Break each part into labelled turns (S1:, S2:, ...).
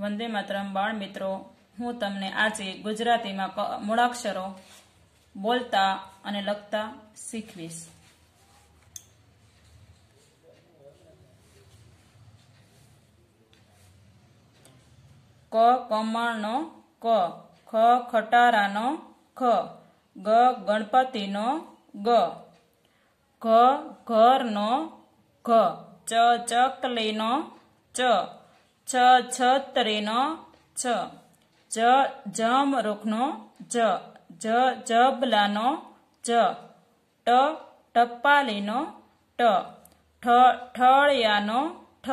S1: વંદે માતરમ બાળ મિત્રો, હું તમને આજે ગુજરાતીમાં મૂળાક્ષરો બોલતા અને લખતા શીખવીશ. ક, કમળનો ક, ખ, ખટારાનો ખ, ગ, ગણપતિનો ગ, ઘ, ઘરનો ઘ, ચ, ચકલીનો ચ છ છત્રીનો છ. જ જમરૂખનો જ. જ, જબલાનો જ. ટ, ટપાલીનો ટ. ઠ, ઠળિયાનો ઠ.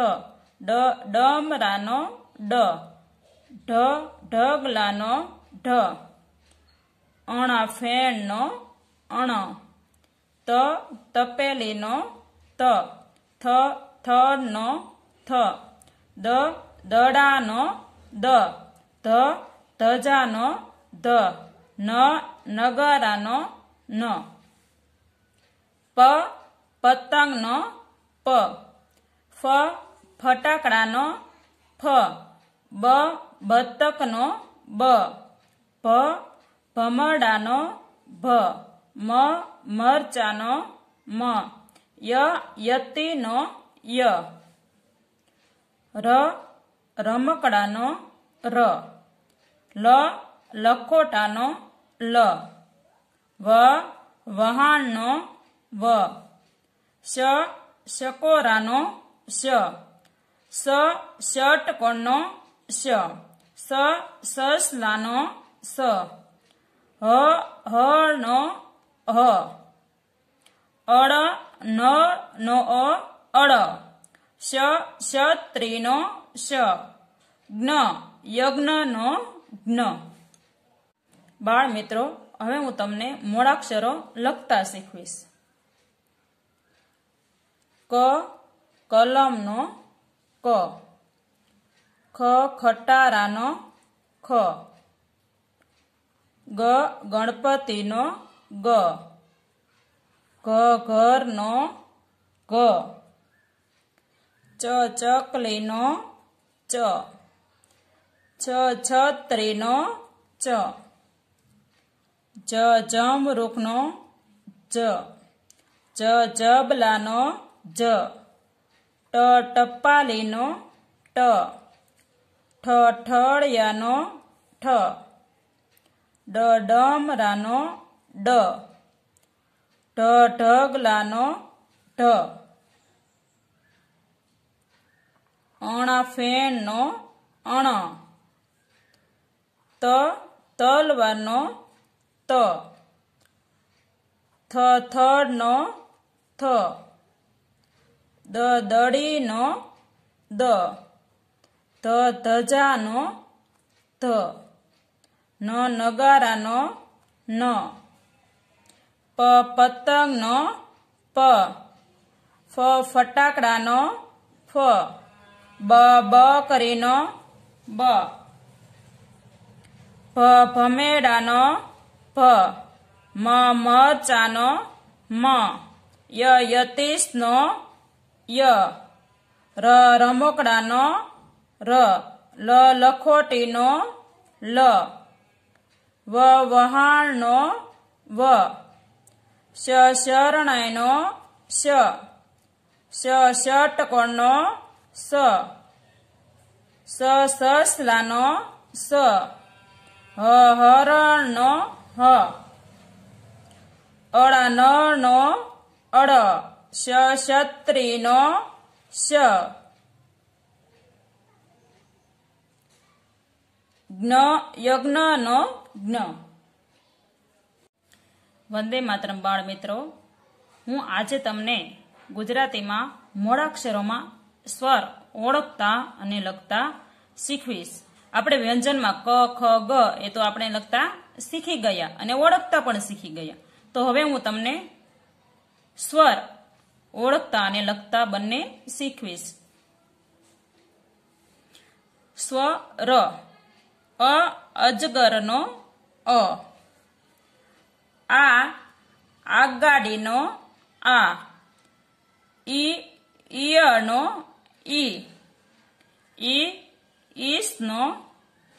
S1: ડ, ડમરાનો ડ. ઢ, ઢગલાનો ઢ. અણા ફેણનો અણ. ત, તપેલીનો ત. થ થડનો થ. દ દડાનો દ, ધ, ધજાનો ધ, ન, નગારાનો ન. પ, પતંગનો પ. ફ, ફટાકડાનો ફ. બ, બતકનો બ. ભ ભમરડાનો ભ મ, મરચાનો મ. ય, યતિનો ય. ર રમકડાનો ર. લ, લખોટાનો લ. વ, વહાણનો વ. શ શકોરાનો શ સ, ષટકોણનો શ સ, સસલાનો સ. હ, હળનો હ. અળ, ન, નો અળ. શ ક્ષત્રિનો શ જ્ઞ યજ્ઞનો જ્ઞ. બાળ મિત્રો, હવે હું તમને મૂળાક્ષરો લખતા શીખવીશ. ક, કલમનો ક. ખ, ખટારાનો ખ. ગ, ગણપતિનો ગ. ઘ, ઘરનો ઘ ચ, ચકલીનો ચ. છ ત્રીનો ચ. જ જમરૂખનો જ. જ, જબલાનો જ. ટ ટપાલીનો ટ. ઠ, ઠળિયાનો ઠ. ડ, ડમરાનો ડ. ઢ, ઢગલાનો ઢ. અણા ફેણનો અણ. ત, તલવારનો ત. થ, થડનો થ. દ, દડીનો દ. ધ, ધજાનો ધ. ન, નગારાનો ન. પ, પતંગનો પ. ફ, ફટાકડાનો ફ. બ બ કરીનો, બ. ભ ભમેડાનો ભ મ મરચાનો મ. ય, યતીશનો, ય. ર, રમકડાનો, ર. લ, લખોટીનો, લ. વ, વહાણનો, વ. શ શરણાઈનો શ શ ષટકોણનો સ. સ સસલાનો સ. હ હરણનો હ. અડ ન નો અળ. શ ક્ષત્રિનો શ. જ્ઞ, યજ્ઞનો જ્ઞ. વંદે માતરમ બાળ મિત્રો, હું આજે તમને ગુજરાતીમાં મોળાક્ષરોમાં સ્વર ઓળખતા અને લખતા શીખવીશ. આપણે વ્યંજનમાં ક, ખ, ગ એ તો આપણે લખતા શીખી ગયા અને ઓળખતા પણ શીખી ગયા. તો હવે હું તમને સ્વર ઓળખતા અને લખતા બંને શીખવીશ. સ્વર, અ, અજગરનો અ. આ, આગાડીનો આ. ઈ i. I jest no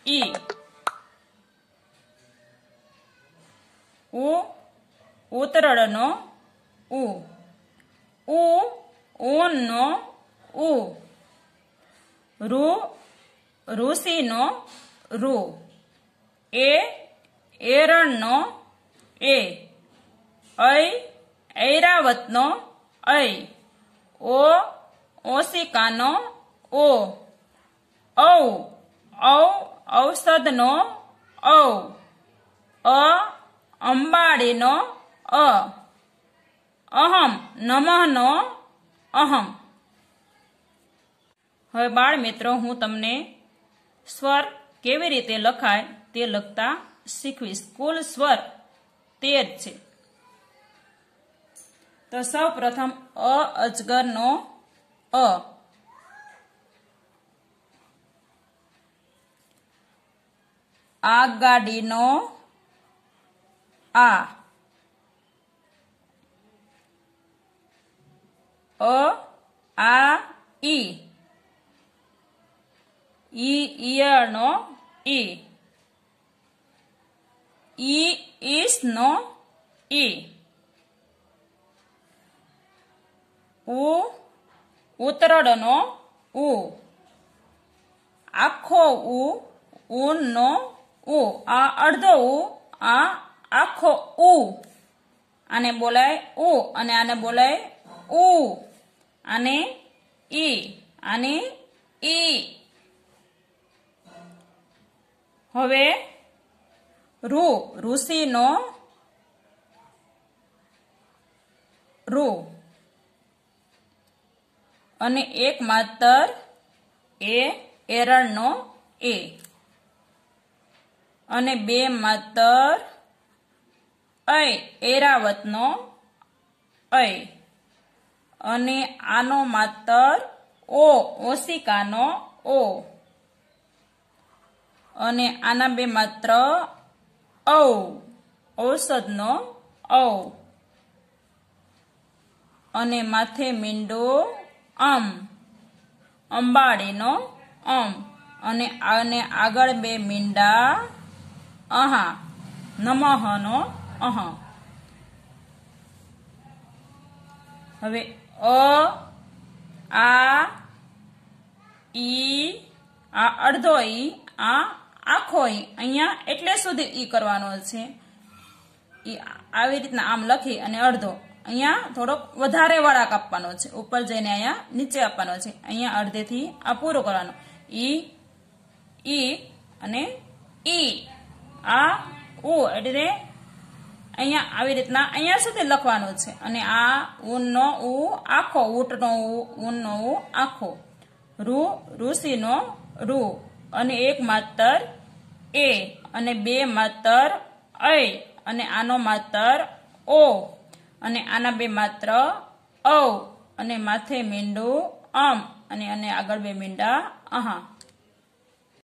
S1: i. U ಊತರಡನು ಉ ಉ ಊನ್ನು ಉ ರು, ರುಸಿನು, ರು ಎ, ಏರಣ್ಣು, ಎ ಐ, ಐರಾವತ್ನು, ಐ ಓ ઓશિકાનો ઓ. ઔ. ઔ. ઔષધનો ઔ. અ. અંબાડીનો અ. અહમ. નમઃનો અહમ. હવે બાળ મિત્રો, હું તમને સ્વર કેવી રીતે લખાય તે લખતા શીખવીશ. કુલ સ્વર તેર છે. તો સૌ પ્રથમ અ અજગરનો અ. આગગાડીનો આ. અ આ ઈ. ઈ ઈયરનો ઈ. ઈ ઈસનો ઈ. ઉ ઉતરડનો ઉ. આખો ઉ ઊનનો ઉ. આ અડધો ઉ, આ આખો ઉ. આને બોલાય ઉ, અને આને બોલાય ઉ. આને ઈ આને ઈ. હવે રૂ ઋષિનો રૂ અને એક માત્ર એ એરણનો એ. અને બે માત્ર ઐ એરાવતનો અય અને આનો માત્ર ઓ ઓશિકાનો ઓ. અને આના બે માત્ર ઔ ઔષધનો ઔ. અને માથે મીંડો અમ, અંબાડીનો અમ, અને આને આગળ બે મીંડા, અહા નમહનો અહ. હવે અ, આ, ઈ, આ અડધો ઈ, આ આખો ઈ, અહીંયા એટલે સુધી ઈ કરવાનો છે. ઈ આવી રીતના આમ લખી અને અડધો. અહીંયા થોડોક વધારે વળાક આપવાનો છે. ઉપર જઈને અહીંયા નીચે આપવાનો છે. અહીંયા અડધેથી આ પૂરો કરવાનો. ઈ ઈ અને ઈ. આ, ઉ એટલે અહીંયા આવી રીતના અહીંયા સુધી લખવાનું છે. અને આ ઊનનો ઉ આખો, ઊંટનો ઉ ઊનનો ઉ આખો. રૂ ઋષિનો રૂ અને એક માતર એ. અને બે માતર ઐ અને આનો માતર ઓ. અને આના બે માત્ર ઔ અને માથે મીંડું અમ અને અને આગળ બે મીંડા અહા.